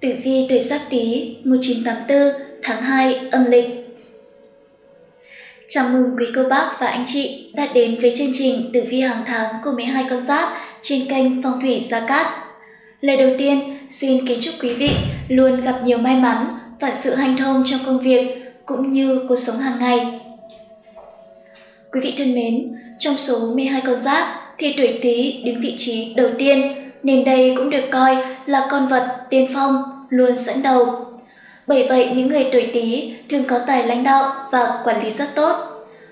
Tử vi tuổi Giáp Tý 1984 tháng 2 âm lịch. Chào mừng quý cô bác và anh chị đã đến với chương trình Tử vi hàng tháng của 12 con giáp trên kênh Phong thủy Gia Cát. Lời đầu tiên, xin kính chúc quý vị luôn gặp nhiều may mắn và sự hanh thông trong công việc cũng như cuộc sống hàng ngày. Quý vị thân mến, trong số 12 con giáp thì tuổi Tý đứng vị trí đầu tiên nên đây cũng được coi là con vật tiên phong luôn dẫn đầu. Bởi vậy những người tuổi Tý thường có tài lãnh đạo và quản lý rất tốt.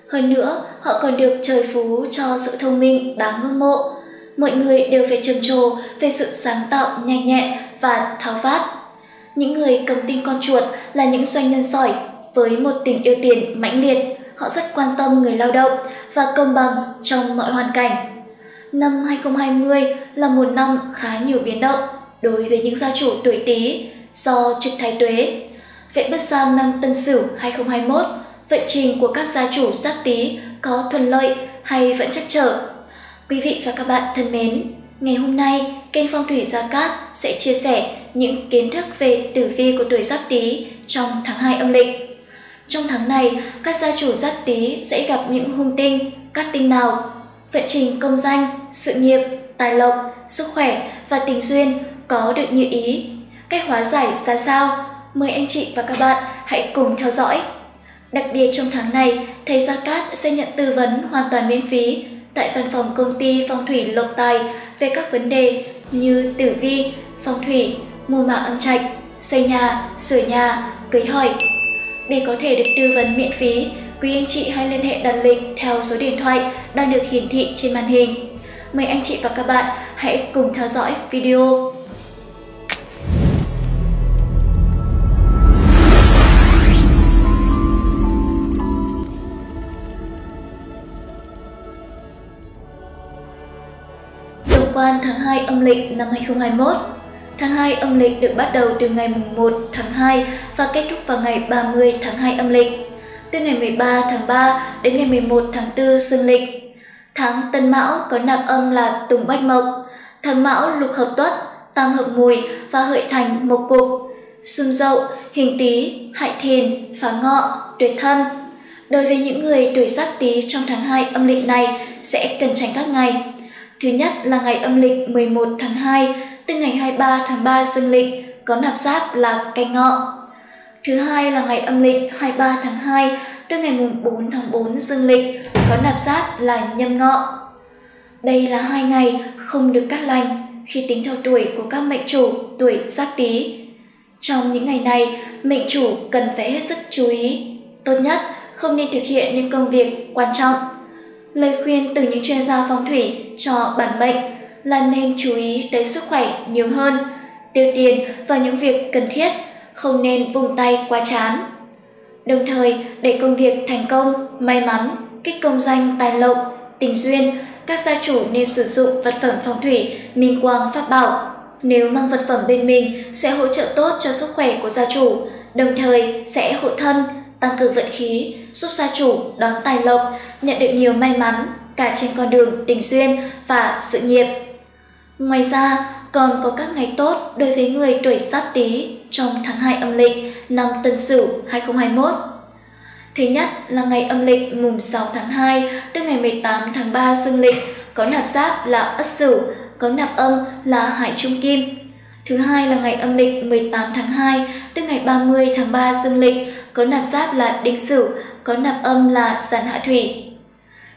Hơn nữa, họ còn được trời phú cho sự thông minh đáng ngưỡng mộ. Mọi người đều phải trầm trồ về sự sáng tạo nhanh nhẹn và tháo vát. Những người cầm tinh con chuột là những doanh nhân giỏi với một tình yêu tiền mãnh liệt. Họ rất quan tâm người lao động và công bằng trong mọi hoàn cảnh. Năm 2020 là một năm khá nhiều biến động đối với những gia chủ tuổi Tý do trực thái tuế. Vậy bước sang năm Tân Sửu 2021, vận trình của các gia chủ Giáp Tý có thuận lợi hay vẫn chắc trở? Quý vị và các bạn thân mến, ngày hôm nay kênh Phong thủy Gia Cát sẽ chia sẻ những kiến thức về tử vi của tuổi Giáp Tý trong tháng 2 âm lịch. Trong tháng này, các gia chủ Giáp Tý sẽ gặp những hung tinh, các tinh nào vận trình công danh, sự nghiệp, tài lộc, sức khỏe và tình duyên có được như ý. Cách hóa giải ra sao? Mời anh chị và các bạn hãy cùng theo dõi. Đặc biệt trong tháng này, thầy Gia Cát sẽ nhận tư vấn hoàn toàn miễn phí tại văn phòng công ty phong thủy Lộc Tài về các vấn đề như tử vi, phong thủy, mua mã âm trạch, xây nhà, sửa nhà, cưới hỏi. Để có thể được tư vấn miễn phí, quý anh chị hãy liên hệ đặt lịch theo số điện thoại đang được hiển thị trên màn hình. Mời anh chị và các bạn hãy cùng theo dõi video. Tổng quan tháng 2 âm lịch năm 2021 Tháng 2 âm lịch được bắt đầu từ ngày mùng 1 tháng 2 và kết thúc vào ngày 30 tháng 2 âm lịch từ ngày 13 tháng 3 đến ngày 11 tháng 4 dương lịch. Tháng Tân Mão có nạp âm là Tùng Bách Mộc, tháng Mão lục hợp tuất, tam hợp mùi và hợi thành mộc cục, xung dậu, hình tý, hại thìn, phá ngọ, tuyệt thân. Đối với những người tuổi giáp tý trong tháng 2 âm lịch này sẽ cần tránh các ngày. Thứ nhất là ngày âm lịch 11 tháng 2, từ ngày 23 tháng 3 dương lịch có nạp giáp là canh ngọ. Thứ hai là ngày âm lịch 23 tháng 2 từ ngày mùng 4 tháng 4 dương lịch có nạp giáp là nhâm ngọ. Đây là hai ngày không được cắt lành khi tính theo tuổi của các mệnh chủ tuổi giáp tý. Trong những ngày này, mệnh chủ cần phải hết sức chú ý. Tốt nhất, không nên thực hiện những công việc quan trọng. Lời khuyên từ những chuyên gia phong thủy cho bản mệnh là nên chú ý tới sức khỏe nhiều hơn, tiêu tiền vào những việc cần thiết không nên vung tay quá chán. Đồng thời, để công việc thành công, may mắn, kích công danh tài lộc, tình duyên, các gia chủ nên sử dụng vật phẩm phong thủy, minh quang pháp bảo. Nếu mang vật phẩm bên mình sẽ hỗ trợ tốt cho sức khỏe của gia chủ, đồng thời sẽ hộ thân, tăng cường vận khí, giúp gia chủ đón tài lộc, nhận được nhiều may mắn cả trên con đường tình duyên và sự nghiệp. Ngoài ra, còn có các ngày tốt đối với người tuổi Sát Tý trong tháng 2 âm lịch năm Tân Sửu 2021. Thứ nhất là ngày âm lịch mùng 6 tháng 2 tới ngày 18 tháng 3 dương lịch có nạp giáp là Ất Sửu, có nạp âm là Hải Trung Kim. Thứ hai là ngày âm lịch 18 tháng 2 tới ngày 30 tháng 3 dương lịch có nạp giáp là Đinh Sửu, có nạp âm là Giản Hạ Thủy.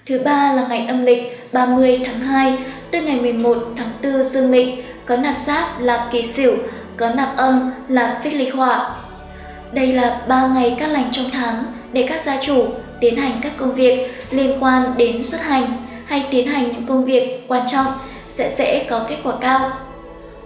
Thứ ba là ngày âm lịch 30 tháng 2 tức ngày 11 tháng 4 dương lịch có nạp giáp là Kỳ Sửu, có nạp âm là Phích Lịch Hỏa. Đây là ba ngày các lành trong tháng để các gia chủ tiến hành các công việc liên quan đến xuất hành hay tiến hành những công việc quan trọng sẽ dễ có kết quả cao.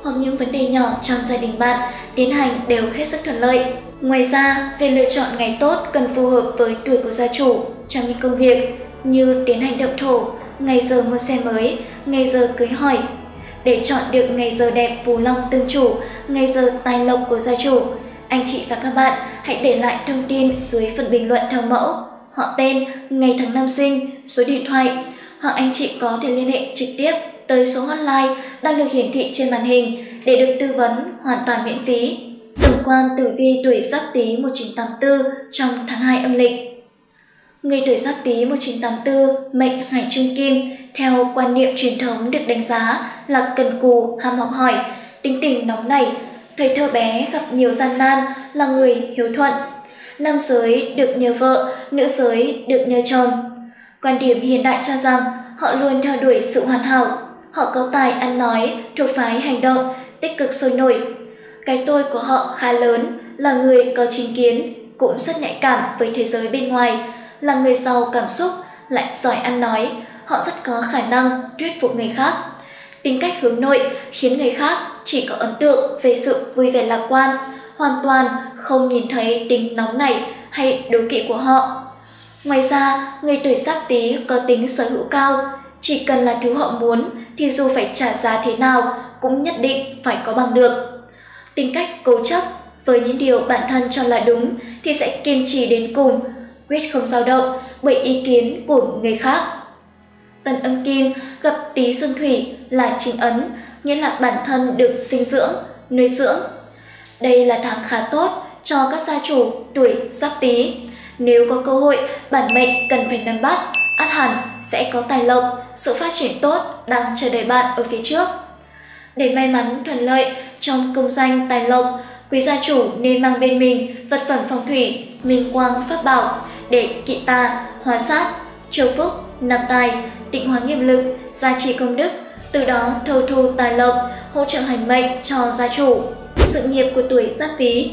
Hoặc những vấn đề nhỏ trong gia đình bạn tiến hành đều hết sức thuận lợi. Ngoài ra, về lựa chọn ngày tốt cần phù hợp với tuổi của gia chủ trong những công việc như tiến hành động thổ, ngày giờ mua xe mới, ngày giờ cưới hỏi, để chọn được ngày giờ đẹp phù long tương chủ, ngày giờ tài lộc của gia chủ, anh chị và các bạn hãy để lại thông tin dưới phần bình luận theo mẫu, họ tên, ngày tháng năm sinh, số điện thoại, hoặc anh chị có thể liên hệ trực tiếp tới số hotline đang được hiển thị trên màn hình để được tư vấn hoàn toàn miễn phí. Tổng quan tử vi tuổi Giáp Tý 1984 trong tháng 2 âm lịch. Người tuổi Giáp Tý 1984 mệnh Hải Trung Kim theo quan niệm truyền thống được đánh giá là cần cù, ham học hỏi, tính tình nóng nảy, thời thơ bé gặp nhiều gian nan, là người hiếu thuận. Nam giới được nhờ vợ, nữ giới được nhờ chồng. Quan điểm hiện đại cho rằng họ luôn theo đuổi sự hoàn hảo, họ có tài ăn nói, thuộc phái hành động, tích cực sôi nổi. Cái tôi của họ khá lớn, là người có chính kiến, cũng rất nhạy cảm với thế giới bên ngoài, là người giàu cảm xúc, lại giỏi ăn nói, họ rất có khả năng thuyết phục người khác. Tính cách hướng nội khiến người khác chỉ có ấn tượng về sự vui vẻ lạc quan, hoàn toàn không nhìn thấy tính nóng nảy hay đố kỵ của họ. Ngoài ra, người tuổi giáp tý có tính sở hữu cao, chỉ cần là thứ họ muốn thì dù phải trả giá thế nào cũng nhất định phải có bằng được. Tính cách cố chấp với những điều bản thân cho là đúng thì sẽ kiên trì đến cùng, quyết không dao động bởi ý kiến của người khác. Tần âm kim gặp tí dương thủy là chính ấn, nghĩa là bản thân được sinh dưỡng, nuôi dưỡng. Đây là tháng khá tốt cho các gia chủ tuổi giáp tý. Nếu có cơ hội, bản mệnh cần phải nắm bắt, át hẳn sẽ có tài lộc, sự phát triển tốt đang chờ đợi bạn ở phía trước. Để may mắn thuận lợi trong công danh tài lộc, quý gia chủ nên mang bên mình vật phẩm phong thủy, minh quang pháp bảo để kỵ tà, hóa sát, chiêu phúc, nạp tài, tịnh hóa nghiệp lực, gia trì công đức, từ đó thâu thu tài lộc, hỗ trợ hành mệnh cho gia chủ. Sự nghiệp của tuổi Giáp Tý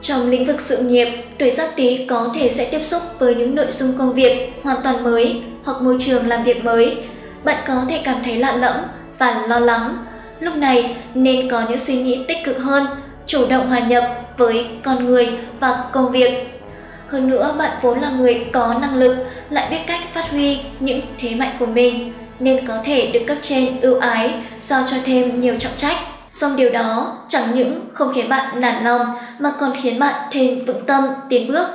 trong lĩnh vực sự nghiệp, tuổi Giáp Tý có thể sẽ tiếp xúc với những nội dung công việc hoàn toàn mới hoặc môi trường làm việc mới. Bạn có thể cảm thấy lạ lẫm và lo lắng. Lúc này nên có những suy nghĩ tích cực hơn, chủ động hòa nhập với con người và công việc hơn nữa, bạn vốn là người có năng lực, lại biết cách phát huy những thế mạnh của mình, nên có thể được cấp trên ưu ái, giao cho thêm nhiều trọng trách. Song điều đó chẳng những không khiến bạn nản lòng mà còn khiến bạn thêm vững tâm tiến bước.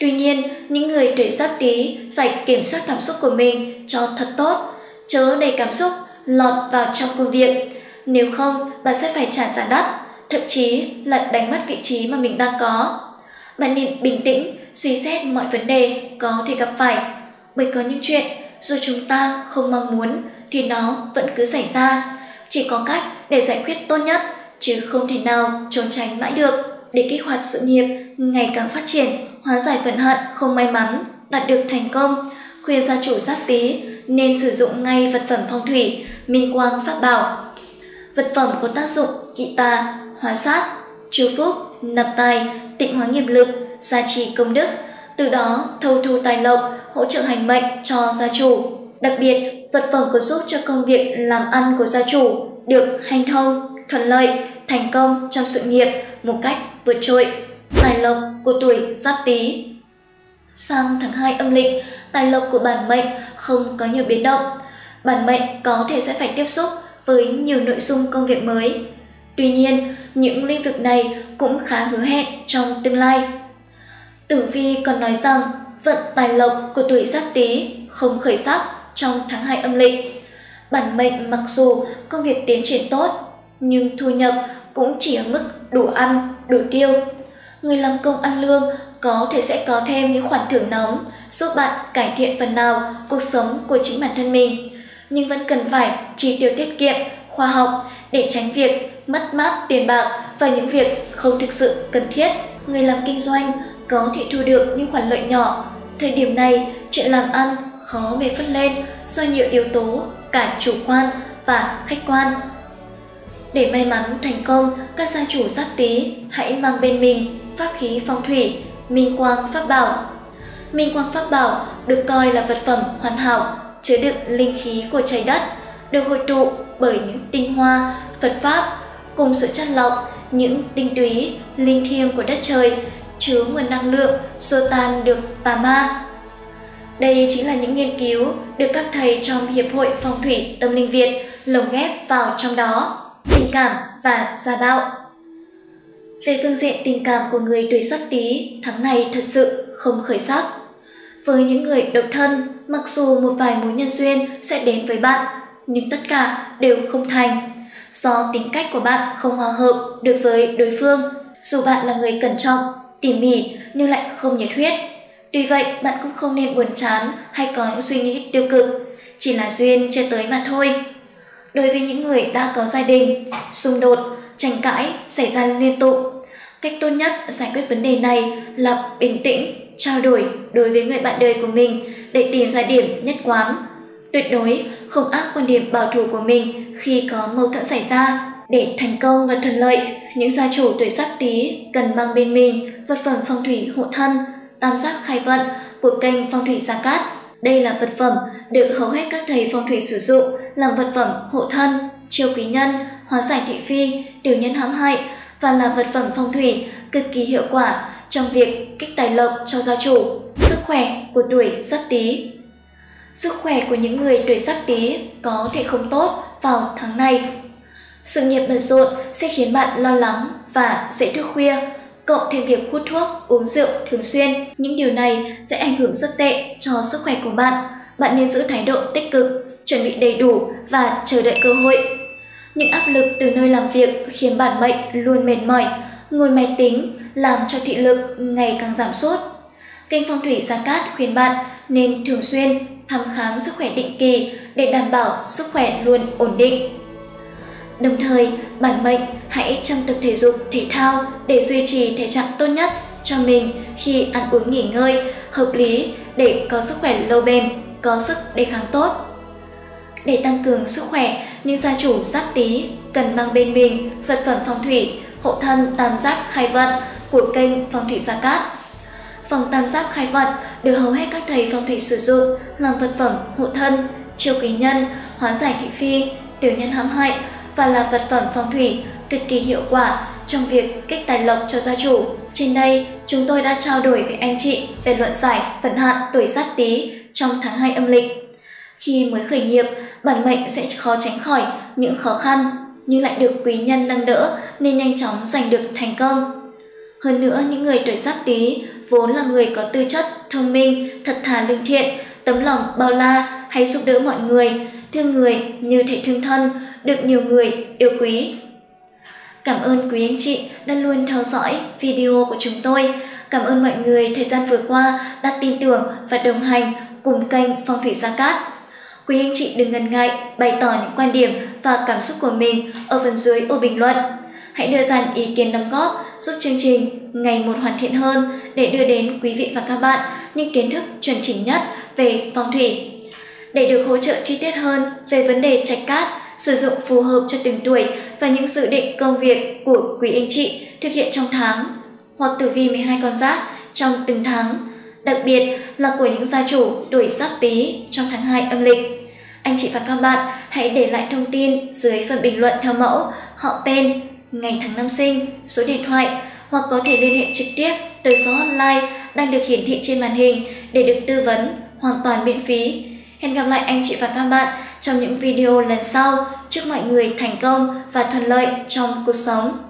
Tuy nhiên, những người tuổi giáp tý phải kiểm soát cảm xúc của mình cho thật tốt, chớ để cảm xúc lọt vào trong công việc. Nếu không, bạn sẽ phải trả giá đắt, thậm chí là đánh mất vị trí mà mình đang có. Bạn nên bình tĩnh, suy xét mọi vấn đề có thể gặp phải. Bởi có những chuyện dù chúng ta không mong muốn thì nó vẫn cứ xảy ra. Chỉ có cách để giải quyết tốt nhất, chứ không thể nào trốn tránh mãi được. Để kích hoạt sự nghiệp ngày càng phát triển, hóa giải vận hận không may mắn, đạt được thành công, khuyên gia chủ giáp tý nên sử dụng ngay vật phẩm phong thủy, minh quang pháp bảo. Vật phẩm có tác dụng kỵ tà, hóa sát, chiêu phúc, nạp tài, tịnh hóa nghiệp lực, gia trì công đức, từ đó thâu thu tài lộc, hỗ trợ hành mệnh cho gia chủ. Đặc biệt, vật phẩm có giúp cho công việc làm ăn của gia chủ được hanh thông, thuận lợi, thành công trong sự nghiệp một cách vượt trội. Tài lộc của tuổi Giáp Tý Sang tháng 2 âm lịch, tài lộc của bản mệnh không có nhiều biến động. Bản mệnh có thể sẽ phải tiếp xúc với nhiều nội dung công việc mới. Tuy nhiên, những lĩnh vực này cũng khá hứa hẹn trong tương lai. Tử Vi còn nói rằng vận tài lộc của tuổi Giáp Tý không khởi sắc trong tháng 2 âm lịch. Bản mệnh mặc dù công việc tiến triển tốt, nhưng thu nhập cũng chỉ ở mức đủ ăn, đủ tiêu. Người làm công ăn lương có thể sẽ có thêm những khoản thưởng nóng giúp bạn cải thiện phần nào cuộc sống của chính bản thân mình, nhưng vẫn cần phải chi tiêu tiết kiệm, khoa học để tránh việc mất mát tiền bạc và những việc không thực sự cần thiết. Người làm kinh doanh có thể thu được những khoản lợi nhỏ. Thời điểm này, chuyện làm ăn khó bề phất lên do nhiều yếu tố cả chủ quan và khách quan. Để may mắn thành công, các gia chủ giáp tý hãy mang bên mình pháp khí phong thủy, minh quang pháp bảo. Minh quang pháp bảo được coi là vật phẩm hoàn hảo, chứa đựng linh khí của trái đất, được hội tụ bởi những tinh hoa, Phật pháp cùng sự chất lọc những tinh túy, linh thiêng của đất trời, chứa nguồn năng lượng, xua tan được tà ma. Đây chính là những nghiên cứu được các thầy trong Hiệp hội Phong thủy Tâm linh Việt lồng ghép vào trong đó, tình cảm và gia đạo. Về phương diện tình cảm của người tuổi Sắp Tý, tháng này thật sự không khởi sắc. Với những người độc thân, mặc dù một vài mối nhân duyên sẽ đến với bạn, nhưng tất cả đều không thành do tính cách của bạn không hòa hợp được với đối phương Dù bạn là người cẩn trọng, tỉ mỉ nhưng lại không nhiệt huyết. Tuy vậy, bạn cũng không nên buồn chán hay có những suy nghĩ tiêu cực, chỉ là duyên chưa tới mà thôi. Đối với những người đã có gia đình, xung đột, tranh cãi xảy ra liên tục, cách tốt nhất giải quyết vấn đề này là bình tĩnh, trao đổi đối với người bạn đời của mình để tìm ra điểm nhất quán. Tuyệt đối không áp quan điểm bảo thủ của mình khi có mâu thuẫn xảy ra. Để thành công và thuận lợi, những gia chủ tuổi giáp tý cần mang bên mình vật phẩm phong thủy hộ thân, tam giác khai vận của kênh phong thủy Gia Cát. Đây là vật phẩm được hầu hết các thầy phong thủy sử dụng làm vật phẩm hộ thân, chiêu quý nhân, hóa giải thị phi, tiểu nhân hãm hại và là vật phẩm phong thủy cực kỳ hiệu quả trong việc kích tài lộc cho gia chủ. Sức khỏe của tuổi Giáp Tý Sức khỏe của những người tuổi Giáp Tý có thể không tốt vào tháng này. Sự nghiệp bận rộn sẽ khiến bạn lo lắng và dễ thức khuya, cộng thêm việc hút thuốc, uống rượu thường xuyên. Những điều này sẽ ảnh hưởng rất tệ cho sức khỏe của bạn. Bạn nên giữ thái độ tích cực, chuẩn bị đầy đủ và chờ đợi cơ hội. Những áp lực từ nơi làm việc khiến bản mệnh luôn mệt mỏi, ngồi máy tính làm cho thị lực ngày càng giảm sút. Kênh Phong thủy Gia Cát khuyên bạn nên thường xuyên thăm khám sức khỏe định kỳ để đảm bảo sức khỏe luôn ổn định. Đồng thời, bản mệnh hãy chăm tập thể dục, thể thao để duy trì thể trạng tốt nhất cho mình khi ăn uống nghỉ ngơi hợp lý để có sức khỏe lâu bền, có sức đề kháng tốt. Để tăng cường sức khỏe, những gia chủ giáp tý cần mang bên mình vật phẩm phong thủy hộ thân tam giác khai vận của kênh Phong thủy Gia Cát. Vòng tam giác khai vận được hầu hết các thầy phong thủy sử dụng làm vật phẩm hộ thân, chiêu quý nhân, hóa giải thị phi, tiểu nhân hãm hại và là vật phẩm phong thủy cực kỳ hiệu quả trong việc kích tài lộc cho gia chủ. Trên đây, chúng tôi đã trao đổi với anh chị về luận giải phần hạn tuổi Giáp Tý trong tháng 2 âm lịch. Khi mới khởi nghiệp, bản mệnh sẽ khó tránh khỏi những khó khăn nhưng lại được quý nhân nâng đỡ nên nhanh chóng giành được thành công. Hơn nữa, những người tuổi Giáp Tý vốn là người có tư chất, thông minh, thật thà lương thiện, tấm lòng bao la, hay giúp đỡ mọi người, thương người như thể thương thân, được nhiều người yêu quý. Cảm ơn quý anh chị đã luôn theo dõi video của chúng tôi. Cảm ơn mọi người thời gian vừa qua đã tin tưởng và đồng hành cùng kênh Phong thủy Gia Cát. Quý anh chị đừng ngần ngại bày tỏ những quan điểm và cảm xúc của mình ở phần dưới ô bình luận. Hãy đưa ra ý kiến đóng góp giúp chương trình ngày một hoàn thiện hơn để đưa đến quý vị và các bạn những kiến thức chuẩn chỉnh nhất về phong thủy. Để được hỗ trợ chi tiết hơn về vấn đề trạch cát, sử dụng phù hợp cho từng tuổi và những dự định công việc của quý anh chị thực hiện trong tháng hoặc tử vi 12 con giáp trong từng tháng, đặc biệt là của những gia chủ tuổi giáp tý trong tháng 2 âm lịch. Anh chị và các bạn hãy để lại thông tin dưới phần bình luận theo mẫu họ tên, ngày tháng năm sinh, số điện thoại hoặc có thể liên hệ trực tiếp tới số hotline đang được hiển thị trên màn hình để được tư vấn hoàn toàn miễn phí. Hẹn gặp lại anh chị và các bạn trong những video lần sau. Chúc mọi người thành công và thuận lợi trong cuộc sống.